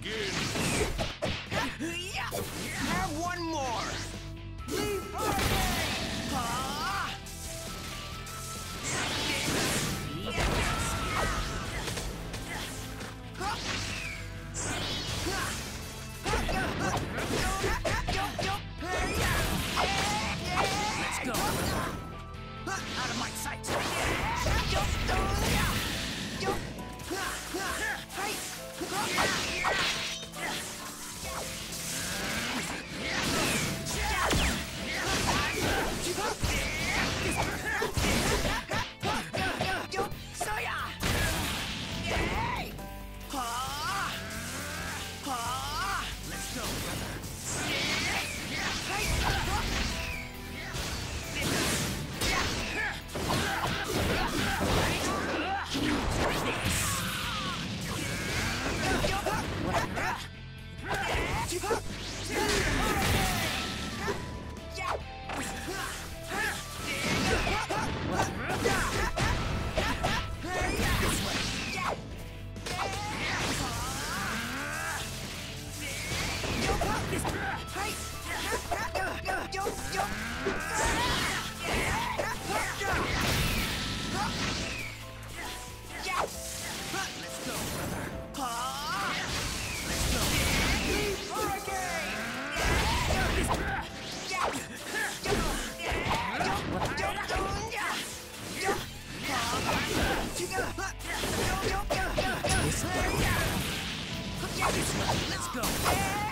begin. Have one more. Leave! Let's go. Out of my sight. Yo! Let's go.